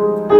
Amen.